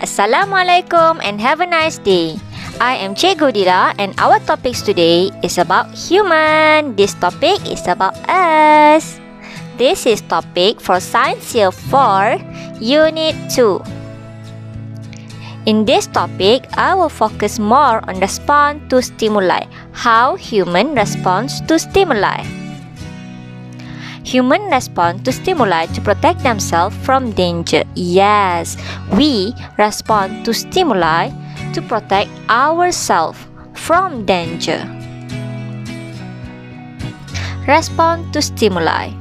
Assalamualaikum and have a nice day. I am Cikgu Dila and our topics today is about human. This topic is about us. This is topic for Science Year 4, Unit 2. In this topic, I will focus more on response to stimuli, how human responds to stimuli. Human respond to stimuli to protect themselves from danger. Yes, we respond to stimuli to protect ourselves from danger. Respond to stimuli.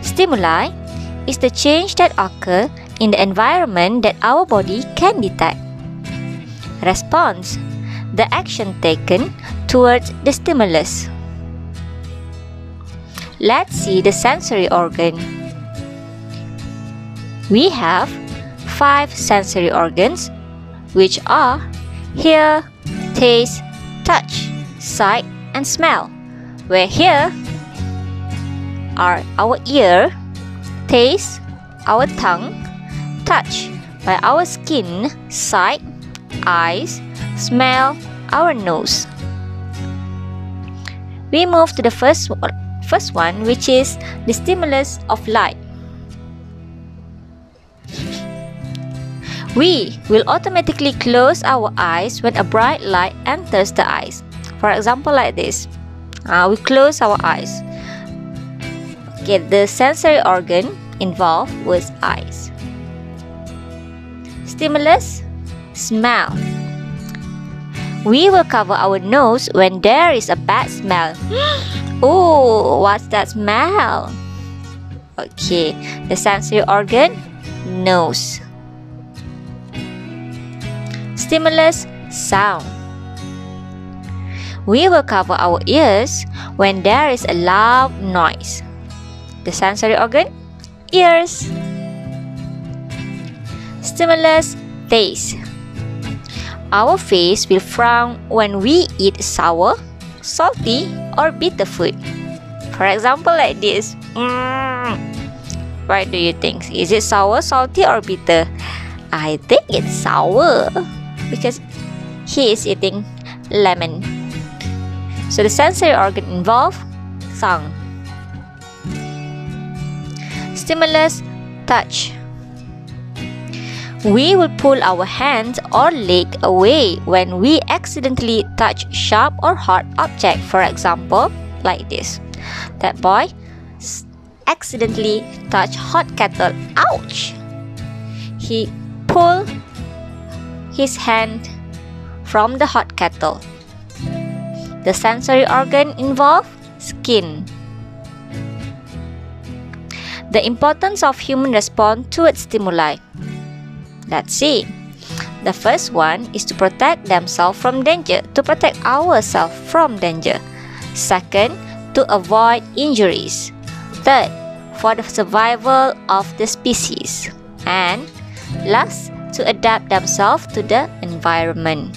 Stimuli is the change that occur in the environment that our body can detect. Response the action taken towards the stimulus. Let's see the sensory organ. We have five sensory organs, which are hear, taste, touch, sight, and smell. Where here are our ear, taste, our tongue, touch by our skin, sight, eyes, smell, our nose. We move to the first first one, which is the stimulus of light. We will automatically close our eyes when a bright light enters the eyes. For example, like this. Uh, we close our eyes. Okay, the sensory organ involved with eyes. Stimulus, smell. We will cover our nose when there is a bad smell. Oh, what's that smell? Okay, the sensory organ, nose. Stimulus, sound. We will cover our ears when there is a loud noise. The sensory organ, ears. Stimulus, taste. Our face will frown when we eat sour, salty, or bitter food. For example, like this. Mm. What do you think? Is it sour, salty, or bitter? I think it's sour because he is eating lemon. So the sensory organ involved tongue. Stimulus touch. We will pull our hand or leg away when we accidentally touch sharp or hard object. For example, like this. That boy accidentally touched hot kettle. Ouch! He pulled his hand from the hot kettle. The sensory organ involved skin. The importance of human response to its stimuli. Let's see. The first one is to protect themselves from danger, to protect ourselves from danger. Second, to avoid injuries. Third, for the survival of the species. And last, to adapt themselves to the environment.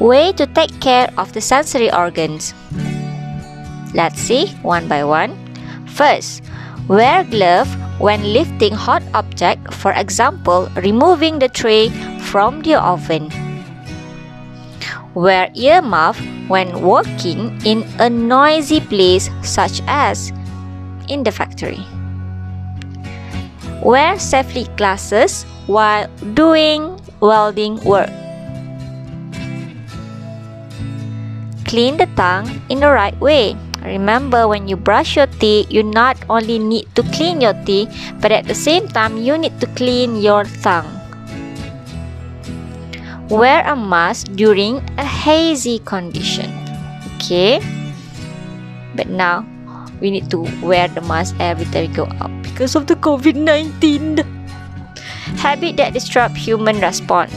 Way to take care of the sensory organs. Let's see one by one. First, wear glove when lifting hot object, for example, removing the tray from the oven. Wear earmuff when working in a noisy place such as in the factory. Wear safety glasses while doing welding work. Clean the tongue in the right way. Remember, when you brush your teeth, you not only need to clean your teeth, but at the same time, you need to clean your tongue. Wear a mask during a hazy condition. Okay? But now, we need to wear the mask every time we go out because of the COVID 19. Habit that disrupt human response.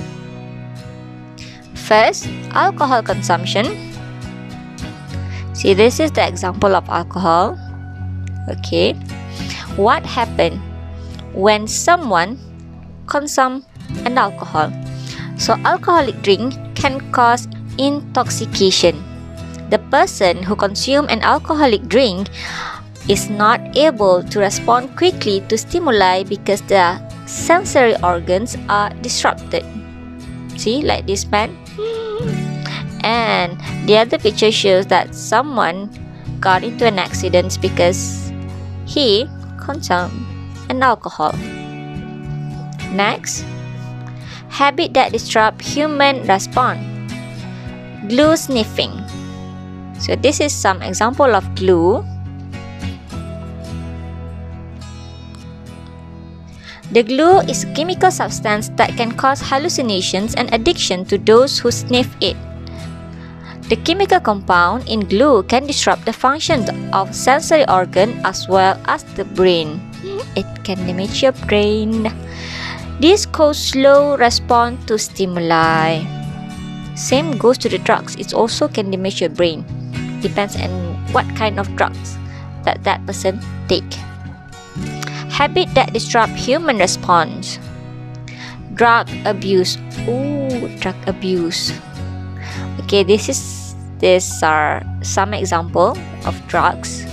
First, alcohol consumption See, this is the example of alcohol. Okay. What happened when someone consume an alcohol? So, alcoholic drink can cause intoxication. The person who consume an alcoholic drink is not able to respond quickly to stimuli because the sensory organs are disrupted. See, like this man. And the other picture shows that someone got into an accident because he consumed an alcohol. Next, habit that disrupt human response. Glue sniffing. So this is some example of glue. The glue is a chemical substance that can cause hallucinations and addiction to those who sniff it. The chemical compound in glue can disrupt the functions of sensory organ as well as the brain. It can damage your brain. This causes slow response to stimuli. Same goes to the drugs. It also can damage your brain. Depends on what kind of drugs that that person take. Habit that disrupt human response. Drug abuse. Ooh, drug abuse. Okay, this is these are some example of drugs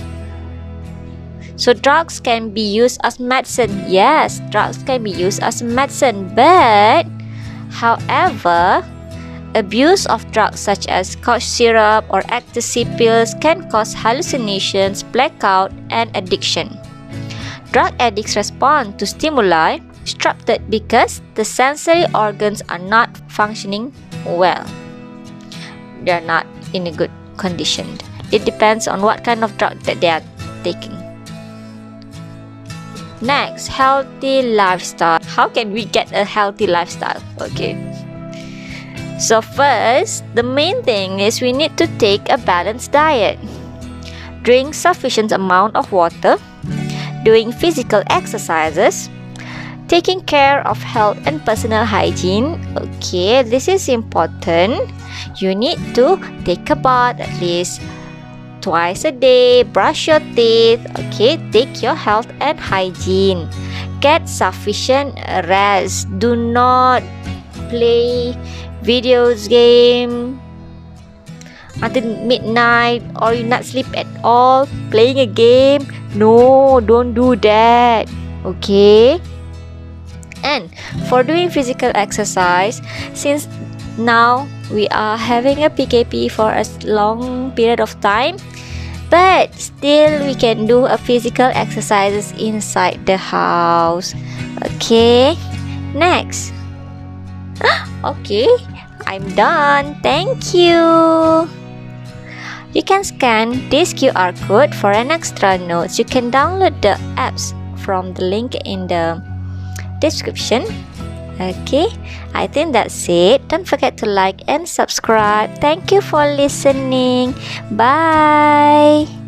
so drugs can be used as medicine. Yes, drugs can be used as medicine, but however, abuse of drugs such as cough syrup or ecstasy pills can cause hallucinations, blackout, and addiction. Drug addicts respond to stimuli disrupted because the sensory organs are not functioning well. They are not in a good condition. It depends on what kind of drug that they are taking. Next, healthy lifestyle. How can we get a healthy lifestyle? Okay. So first, the main thing is we need to take a balanced diet. Drink sufficient amount of water, doing physical exercises, taking care of health and personal hygiene. Okay, this is important. You need to take a bath at least twice a day, brush your teeth, okay, take your health and hygiene. Get sufficient rest. Do not play videos game until midnight or you not sleep at all playing a game. No, don't do that. Okay? And for doing physical exercise, since now we are having a PKP for a long period of time, but still we can do a physical exercises inside the house. Okay next. Okay i'm done. Thank you. You can scan this QR code for an extra notes. You can download the apps from the link in the description. Okay, I think that's it. Don't forget to like and subscribe. Thank you for listening. Bye.